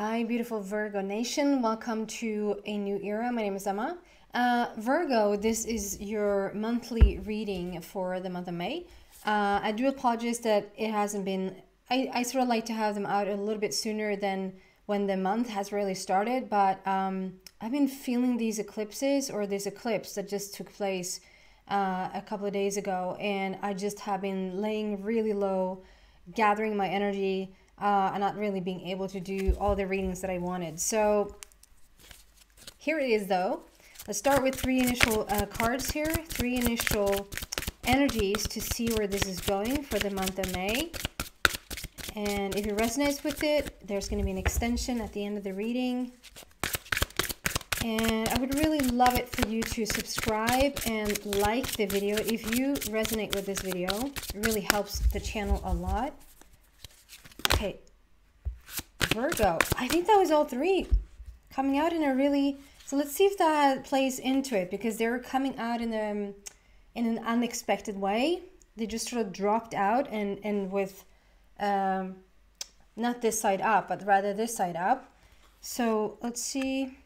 Hi, beautiful Virgo Nation. Welcome to a new era. My name is Emma. Uh, Virgo, this is your monthly reading for the month of May. Uh, I do apologize that it hasn't been, I, I sort of like to have them out a little bit sooner than when the month has really started, but um, I've been feeling these eclipses or this eclipse that just took place uh, a couple of days ago, and I just have been laying really low, gathering my energy uh, and not really being able to do all the readings that I wanted. So here it is though. Let's start with three initial uh, cards here, three initial energies to see where this is going for the month of May. And if it resonates with it, there's going to be an extension at the end of the reading. And I would really love it for you to subscribe and like the video. If you resonate with this video, it really helps the channel a lot. Okay, Virgo. I think that was all three coming out in a really... So let's see if that plays into it because they're coming out in a, um, in an unexpected way. They just sort of dropped out and, and with um, not this side up, but rather this side up. So let's see.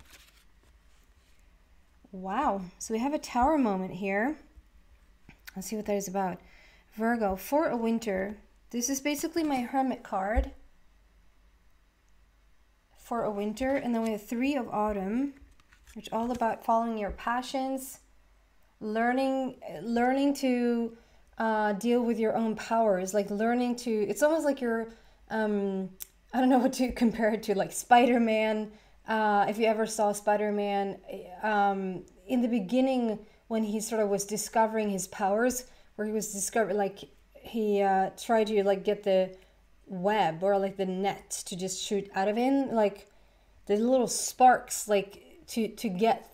Wow. So we have a tower moment here. Let's see what that is about. Virgo, for a winter, this is basically my Hermit card Four of Winter. And then we have three of autumn, which all about following your passions, learning, learning to uh, deal with your own powers, like learning to, it's almost like you're, um, I don't know what to compare it to, like Spider-Man. Uh, if you ever saw Spider-Man, um, in the beginning when he sort of was discovering his powers, where he was discovering like he uh, tried to like get the web or like the net to just shoot out of him like the little sparks like to to get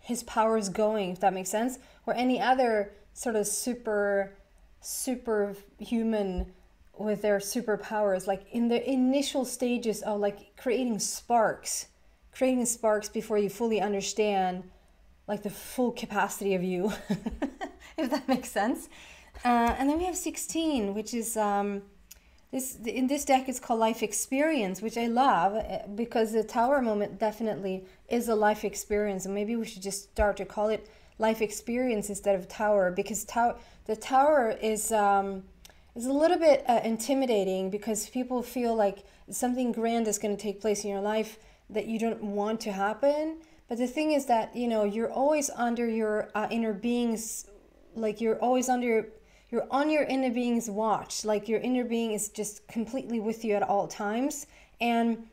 his powers going if that makes sense or any other sort of super super human with their superpowers like in the initial stages of like creating sparks creating sparks before you fully understand like the full capacity of you if that makes sense uh, and then we have 16, which is um, this in this deck it's called life experience, which I love eh, because the tower moment definitely is a life experience, and maybe we should just start to call it life experience instead of tower because tower the tower is um, is a little bit uh, intimidating because people feel like something grand is going to take place in your life that you don't want to happen. But the thing is that you know you're always under your uh, inner being's like you're always under you're on your inner being's watch. Like your inner being is just completely with you at all times. And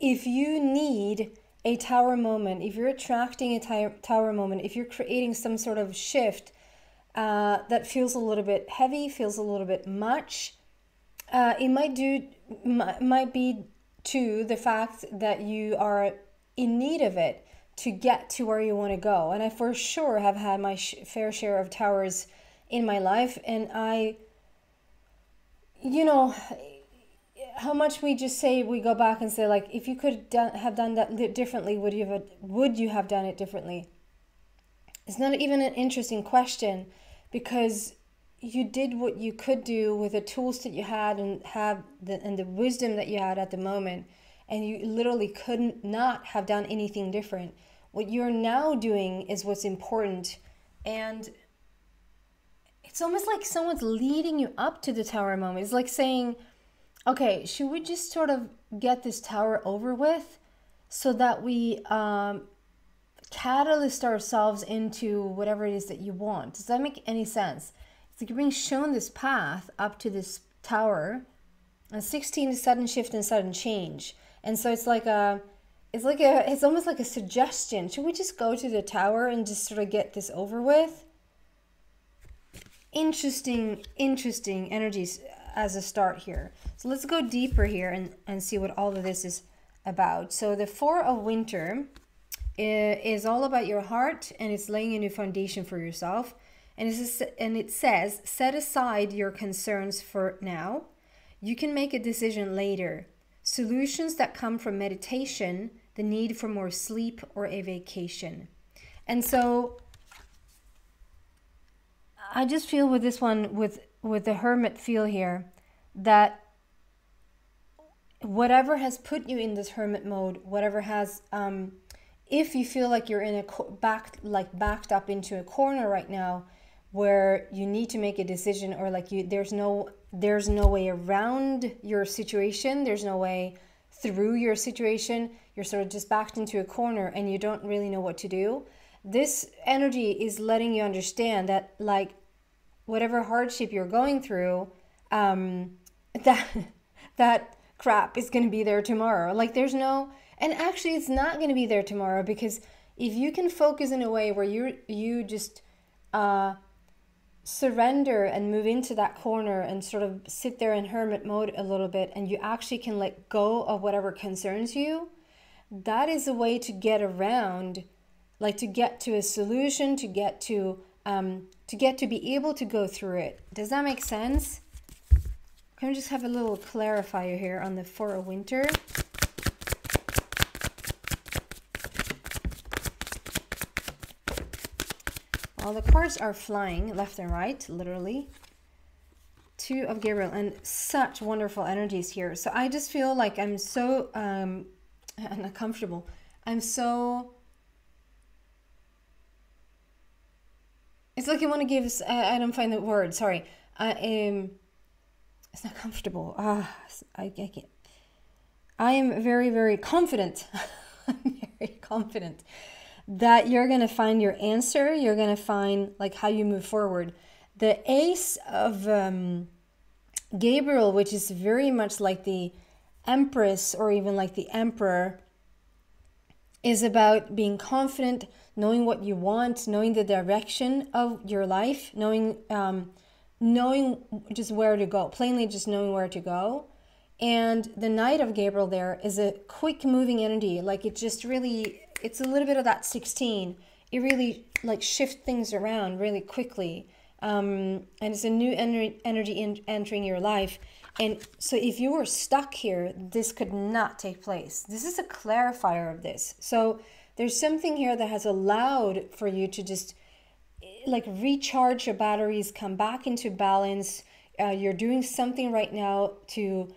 if you need a tower moment, if you're attracting a tower moment, if you're creating some sort of shift uh, that feels a little bit heavy, feels a little bit much, uh, it might do might be to the fact that you are in need of it to get to where you want to go. And I for sure have had my fair share of towers in my life and I you know how much we just say we go back and say like if you could have done that differently would you have would you have done it differently? It's not even an interesting question because you did what you could do with the tools that you had and have the and the wisdom that you had at the moment and you literally couldn't not have done anything different. What you're now doing is what's important and it's almost like someone's leading you up to the tower moment. It's like saying, okay, should we just sort of get this tower over with so that we um, catalyst ourselves into whatever it is that you want? Does that make any sense? It's like you're being shown this path up to this tower, and 16 is sudden shift and sudden change. And so it's like a, it's like a, it's almost like a suggestion. Should we just go to the tower and just sort of get this over with? Interesting, interesting energies as a start here. So let's go deeper here and, and see what all of this is about. So the Four of Winter eh, is all about your heart and it's laying a new foundation for yourself. And, it's a, and it says, set aside your concerns for now. You can make a decision later. Solutions that come from meditation, the need for more sleep or a vacation. And so I just feel with this one, with with the hermit feel here, that whatever has put you in this hermit mode, whatever has, um, if you feel like you're in a back, like backed up into a corner right now, where you need to make a decision, or like you, there's no, there's no way around your situation. There's no way through your situation. You're sort of just backed into a corner, and you don't really know what to do. This energy is letting you understand that, like, whatever hardship you're going through, um, that that crap is going to be there tomorrow. Like there's no and actually it's not going to be there tomorrow because if you can focus in a way where you you just uh surrender and move into that corner and sort of sit there in hermit mode a little bit and you actually can let go of whatever concerns you that is a way to get around like to get to a solution to get to um, to get to be able to go through it does that make sense can we just have a little clarifier here on the Four of Winter? Well, the cards are flying left and right, literally. Two of Gabriel and such wonderful energies here. So I just feel like I'm so um, uncomfortable. I'm so... like I want to give... I, I don't find the word, sorry. I am... Um, it's not comfortable. Ah, I, can't. I am very, very confident. Very confident that you're to find your answer. You're to find like how you move forward. The ace of um, Gabriel, which is very much like the empress or even like the emperor, is about being confident, knowing what you want, knowing the direction of your life, knowing um, knowing just where to go, plainly just knowing where to go. And the Knight of Gabriel there is a quick moving energy. Like it just really, it's a little bit of that 16. It really like shift things around really quickly. Um, and it's a new ener- energy in- entering your life. And so if you were stuck here, this could not take place. This is a clarifier of this. So there's something here that has allowed for you to just like recharge your batteries, come back into balance. Uh, you're doing something right now to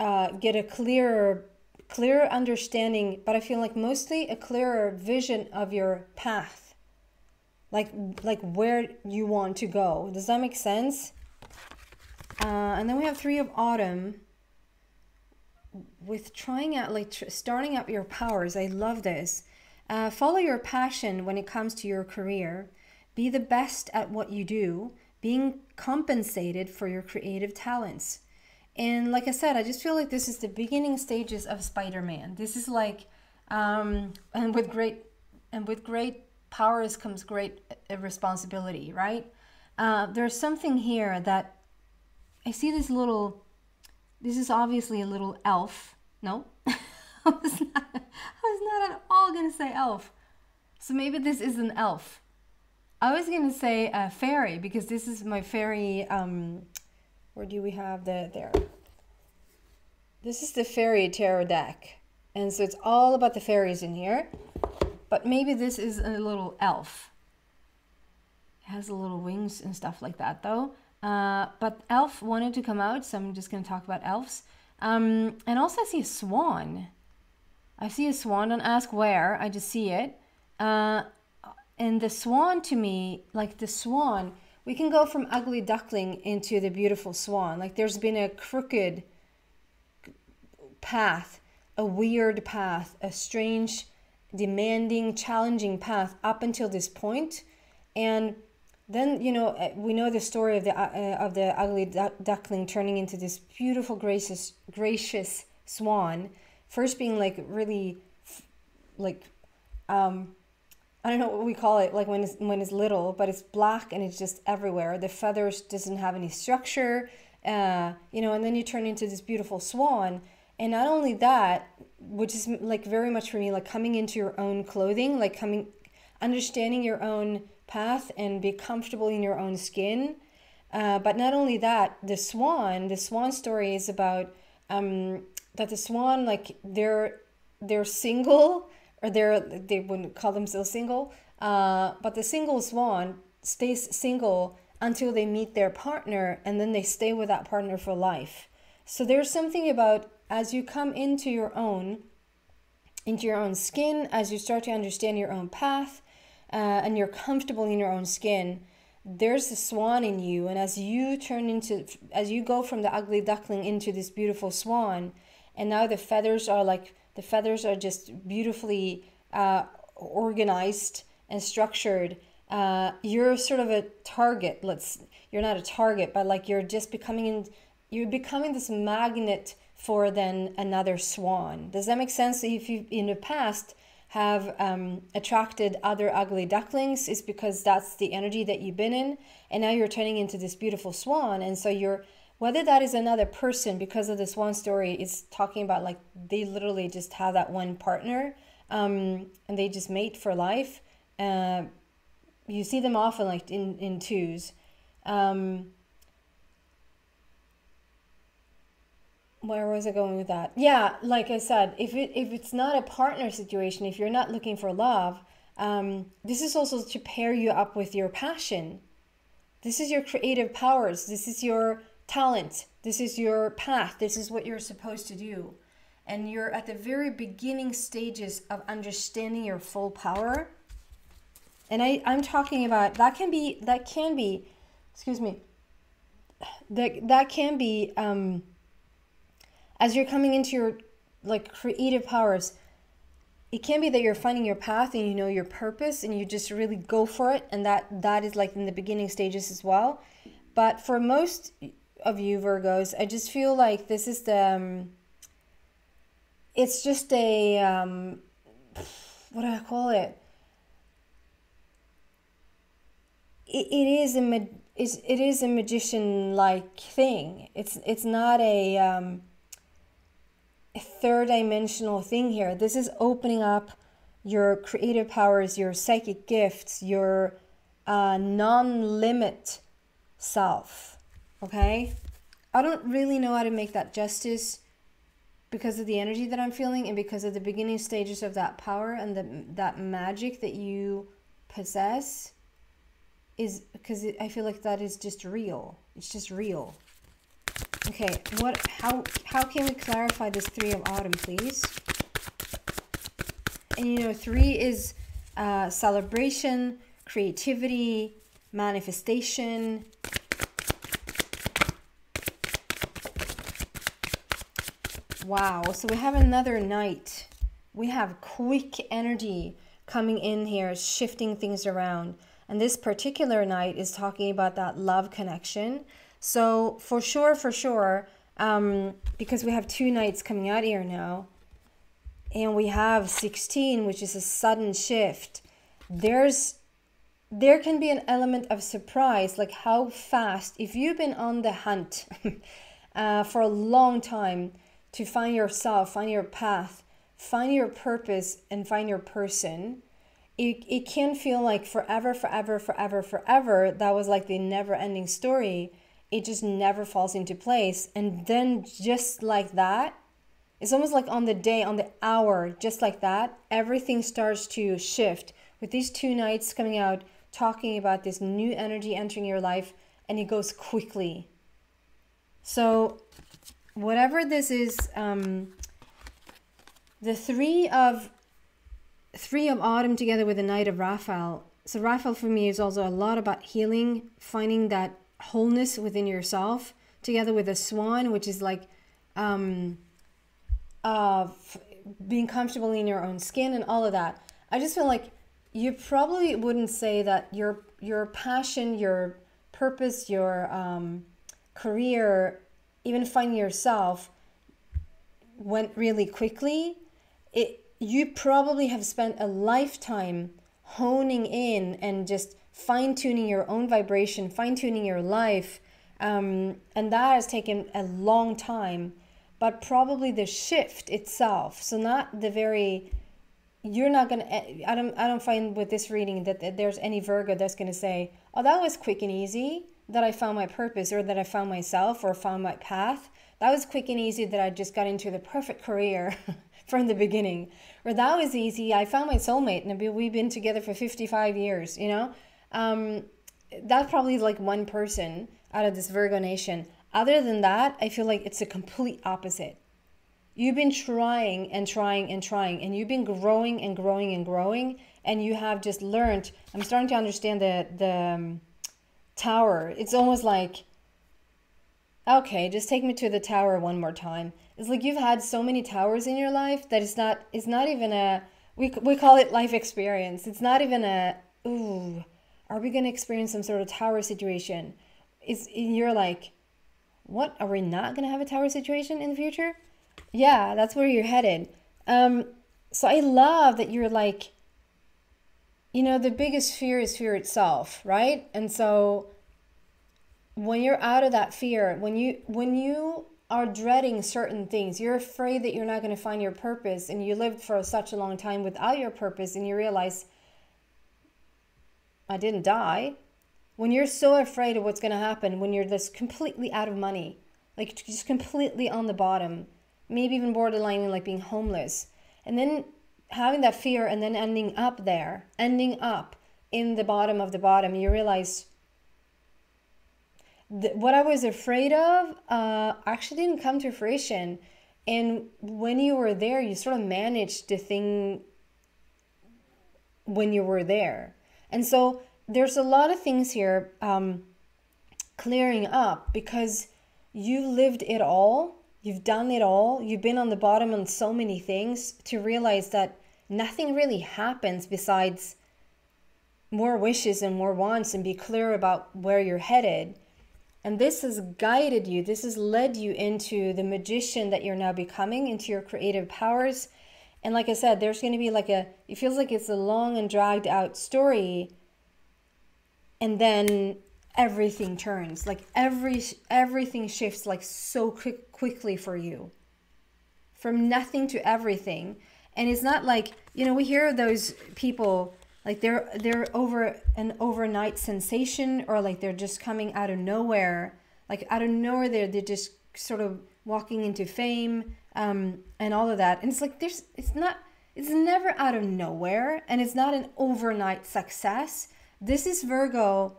uh, get a clearer, clearer understanding, but I feel like mostly a clearer vision of your path, like like where you want to go. Does that make sense? Uh, and then we have three of autumn with trying out like tr- starting up your powers. I love this. Uh, follow your passion when it comes to your career. Be the best at what you do, being compensated for your creative talents. And like I said, I just feel like this is the beginning stages of Spider-Man. This is like, um, and with great, and with great powers comes great uh, responsibility, right? Uh, there's something here that I see this little. This is obviously a little elf. No, I was not. I was not at all gonna say elf. So maybe this is an elf. I was gonna say a fairy because this is my fairy. Um, where do we have the there? This is the fairy tarot deck, and so it's all about the fairies in here. But maybe this is a little elf. It has little wings and stuff like that, though. Uh, but elf wanted to come out, so I'm just gonna talk about elves. Um, and also, I see a swan. I see a swan. Don't ask where. I just see it. Uh, and the swan to me, like the swan, we can go from ugly duckling into the beautiful swan. Like there's been a crooked path, a weird path, a strange, demanding, challenging path up until this point. And then you know uh, we know the story of the uh, of the ugly duckling turning into this beautiful gracious gracious swan first being like really like um I don't know what we call it, like when it's when it's little, but it's black and it's just everywhere. The feathers doesn't have any structure, uh, you know, and then you turn into this beautiful swan. And not only that, which is like very much for me, like coming into your own clothing, like coming, understanding your own path and be comfortable in your own skin. Uh, but not only that, the swan, the swan story is about um, that the swan, like they're they're single or they're they wouldn't call themselves single, uh, but the single swan stays single until they meet their partner, and then they stay with that partner for life. So there's something about as you come into your own, into your own skin, as you start to understand your own path, uh, and you're comfortable in your own skin, there's a swan in you. And as you turn into as you go from the ugly duckling into this beautiful swan and now the feathers are like the feathers are just beautifully uh, organized and structured uh, you're sort of a target. Let's you're not a target but like you're just becoming in you're becoming this magnet for then another swan. Does that make sense? If you in the past have um, attracted other ugly ducklings is because that's the energy that you've been in and now you're turning into this beautiful swan. And so you're whether that is another person because of the swan story is talking about like they literally just have that one partner um, and they just mate for life. Uh, you see them often like in, in twos. Um, where was I going with that? Yeah, like I said, if it if it's not a partner situation, if you're not looking for love, um, this is also to pair you up with your passion. This is your creative powers. This is your talent. This is your path. This is what you're supposed to do. And you're at the very beginning stages of understanding your full power. And I, I'm talking about that can be that can be, excuse me, that that can be um, as you're coming into your like creative powers it can be that you're finding your path and you know your purpose and you just really go for it and that that is like in the beginning stages as well. But for most of you virgos i just feel like this is the um, it's just a um, what do i call it? It, it is a it is a magician like thing. It's it's not a um, third dimensional thing here. This is opening up your creative powers, your psychic gifts, your uh, non limit self. Okay? I don't really know how to make that justice because of the energy that I'm feeling and because of the beginning stages of that power and the, that magic that you possess is because I feel like that is just real. It's just real. Okay, what? How how can we clarify this three of autumn, please? And you know, three is uh, celebration, creativity, manifestation. Wow, so we have another knight. We have quick energy coming in here, shifting things around. And this particular knight is talking about that love connection. So for sure, for sure, um, because we have two knights coming out here now, and we have 16, which is a sudden shift, there's there can be an element of surprise, like how fast, if you've been on the hunt uh, for a long time to find yourself, find your path, find your purpose, and find your person, it, it can feel like forever, forever, forever, forever. That was like the never ending story it just never falls into place. And then just like that, it's almost like on the day, on the hour, just like that, everything starts to shift. With these two knights coming out, talking about this new energy entering your life, and it goes quickly. So, whatever this is, um, the three of three of autumn together with the Knight of Raphael. So Raphael for me is also a lot about healing, finding that wholeness within yourself together with a swan which is like um uh being comfortable in your own skin and all of that. I just feel like you probably wouldn't say that your your passion your purpose your um career even finding yourself went really quickly. It you probably have spent a lifetime honing in and just fine tuning your own vibration, fine tuning your life. Um, and that has taken a long time, but probably the shift itself. So, not the very you're not gonna i don't i don't find with this reading that, that there's any virgo that's gonna say oh that was quick and easy that i found my purpose or that i found myself or found my path that was quick and easy that i just got into the perfect career from the beginning or that was easy i found my soulmate and we've been together for 55 years you know um, that's probably like one person out of this Virgo nation. Other than that, I feel like it's a complete opposite. you've been trying and trying and trying and you've been growing and growing and growing and you have just learned i'm starting to understand the the um, tower it's almost like okay just take me to the tower one more time it's like you've had so many towers in your life that it's not it's not even a we, we call it life experience it's not even a ooh are we going to experience some sort of tower situation? Is you're like what are we not going to have a tower situation in the future? Yeah that's where you're headed. Um so i love that you're like you know the biggest fear is fear itself right? And so when you're out of that fear when you when you are dreading certain things you're afraid that you're not going to find your purpose and you lived for such a long time without your purpose and you realize i didn't die. When you're so afraid of what's going to happen when you're this completely out of money like just completely on the bottom maybe even borderline like being homeless and then having that fear and then ending up there ending up in the bottom of the bottom you realize what i was afraid of uh, actually didn't come to fruition. And when you were there you sort of managed the thing when you were there and so there's a lot of things here um, clearing up because you lived it all, you've done it all, you've been on the bottom on so many things to realize that nothing really happens besides more wishes and more wants and be clear about where you're headed. And this has guided you, this has led you into the magician that you're now becoming, into your creative powers. And like I said, there's going to be like a, it feels like it's a long and dragged out story. And then everything turns like every everything shifts like so quick quickly for you. From nothing to everything. And it's not like you know we hear those people like they're they're over an overnight sensation or like they're just coming out of nowhere. Like out of nowhere they're, they're just sort of walking into fame um, and all of that and it's like there's it's not it's never out of nowhere and it's not an overnight success this is Virgo.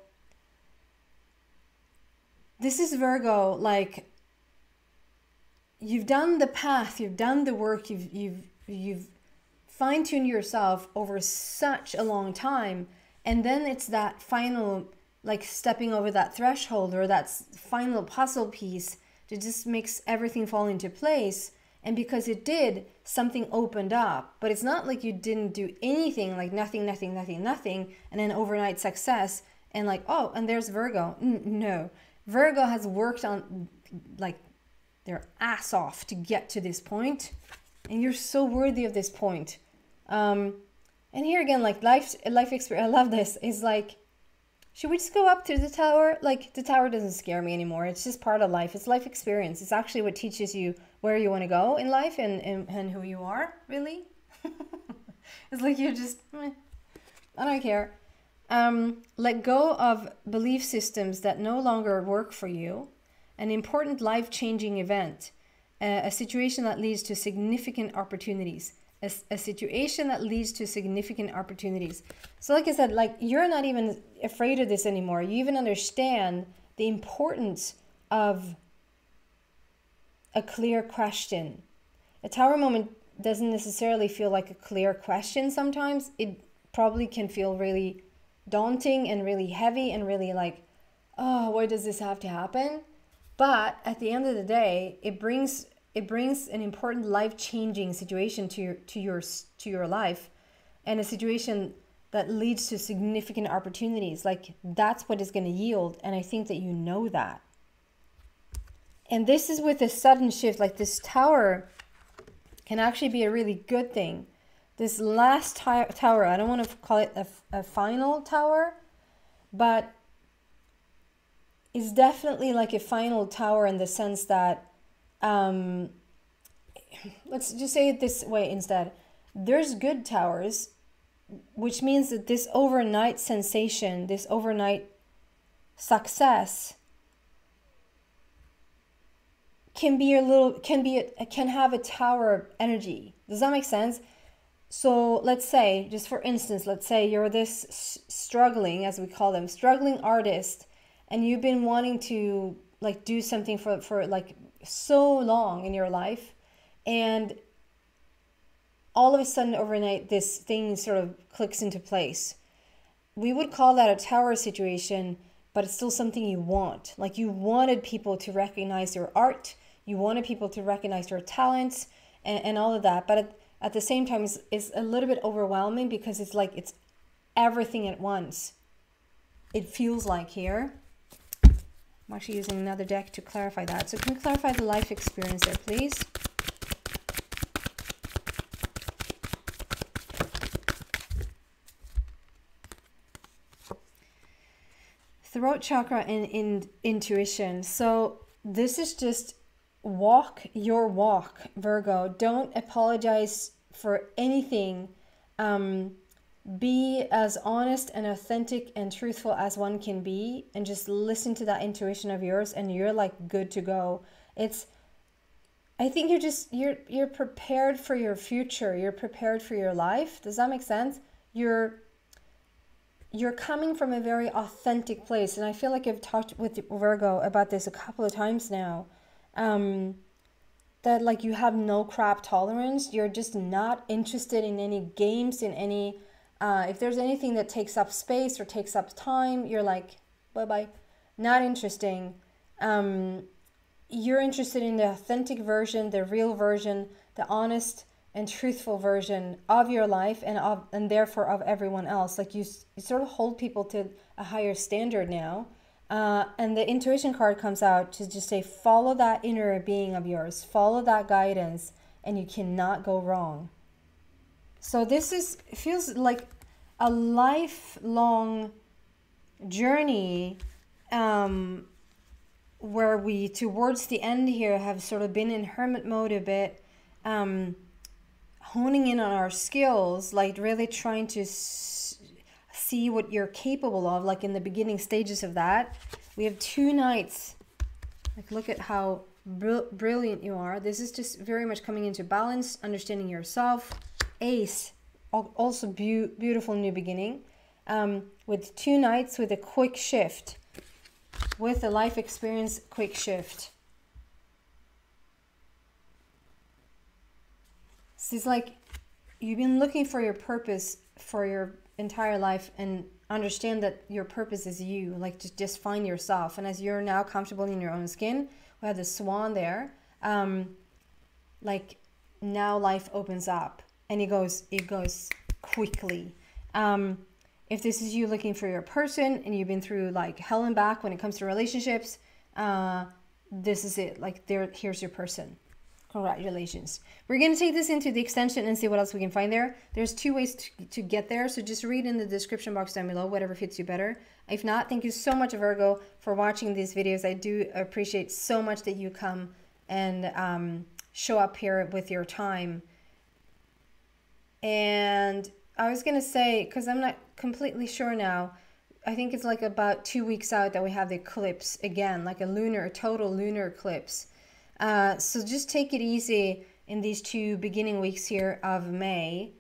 This is Virgo, like you've done the path, you've done the work, you've you've you've fine-tuned yourself over such a long time, and then it's that final like stepping over that threshold or that final puzzle piece that just makes everything fall into place and because it did, something opened up. But it's not like you didn't do anything, like nothing, nothing, nothing, nothing, and then overnight success, and like, oh, and there's Virgo. No. Virgo has worked on like their ass off to get to this point, and you're so worthy of this point. Um, and here again, like life, life experience. I love this. Is like should we just go up to the tower? Like, the tower doesn't scare me anymore. It's just part of life. It's life experience. It's actually what teaches you where you want to go in life and, and, and who you are, really. it's like you're just, eh, I don't care. Um, let go of belief systems that no longer work for you. An important life changing event, a situation that leads to significant opportunities a, a situation that leads to significant opportunities. So, like I said, like you're not even afraid of this anymore. You even understand the importance of a clear question. A tower moment doesn't necessarily feel like a clear question sometimes. It probably can feel really daunting and really heavy and really like, oh, why does this have to happen? But at the end of the day, it brings it brings an important life-changing situation to your to your to your life and a situation that leads to significant opportunities. Like that's what is going to yield and i think that you know that. And this is with a sudden shift. Like this tower can actually be a really good thing. This last tower i don't want to call it a, a final tower but it's definitely like a final tower in the sense that um, let's just say it this way instead. There's good towers, which means that this overnight sensation, this overnight success can be a little can be a, can have a tower energy does that make sense so let's say just for instance let's say you're this struggling as we call them struggling artist and you've been wanting to like do something for for like so long in your life and all of a sudden overnight this thing sort of clicks into place. We would call that a tower situation but it's still something you want. Like you wanted people to recognize your art you wanted people to recognize your talents and, and all of that but at, at the same time it's, it's a little bit overwhelming because it's like it's everything at once. It feels like here I'm actually using another deck to clarify that. So can you clarify the life experience there, please? throat chakra and in intuition. So this is just walk your walk, Virgo. Don't apologize for anything. Um, be as honest and authentic and truthful as one can be, and just listen to that intuition of yours, and you're like good to go. It's I think you're just you're you're prepared for your future. You're prepared for your life. Does that make sense? You're you're coming from a very authentic place. And I feel like I've talked with Virgo about this a couple of times now. Um, that like you have no crap tolerance. You're just not interested in any games, in any, uh, if there's anything that takes up space or takes up time, you're like, bye bye. Not interesting. Um, you're interested in the authentic version, the real version, the honest, and truthful version of your life and of and therefore of everyone else like you, you sort of hold people to a higher standard now uh, and the intuition card comes out to just say follow that inner being of yours follow that guidance and you cannot go wrong so this is feels like a lifelong journey um, where we towards the end here have sort of been in hermit mode a bit um, honing in on our skills, like really trying to see what you're capable of, like in the beginning stages of that. We have two knights. Like, look at how br brilliant you are. This is just very much coming into balance, understanding yourself. Ace, also be beautiful new beginning. Um, with two knights with a quick shift, with a life experience quick shift. So it's like you've been looking for your purpose for your entire life and understand that your purpose is you. Like just, just find yourself. And as you're now comfortable in your own skin, we have the swan there. Um, like now life opens up and it goes it goes quickly. Um, if this is you looking for your person and you've been through like hell and back when it comes to relationships, uh, this is it. Like there, here's your person. Congratulations. We're going to take this into the extension and see what else we can find there. There's two ways to, to get there, so just read in the description box down below, whatever fits you better. If not, thank you so much, Virgo, for watching these videos. I do appreciate so much that you come and um, show up here with your time. And I was going to say, because I'm not completely sure now, I think it's like about two weeks out that we have the eclipse again, like a lunar, a total lunar eclipse. Uh, so just take it easy in these two beginning weeks here of May.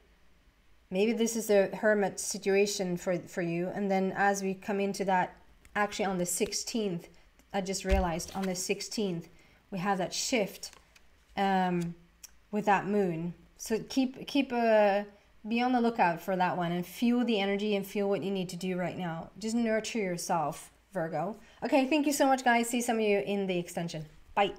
Maybe this is a hermit situation for, for you. And then as we come into that, actually on the 16th, I just realized on the 16th, we have that shift um, with that moon. So keep, keep a, be on the lookout for that one and feel the energy and feel what you need to do right now. Just nurture yourself, Virgo. Okay, thank you so much, guys. See some of you in the extension. Bye.